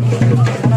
Thank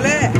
Chile.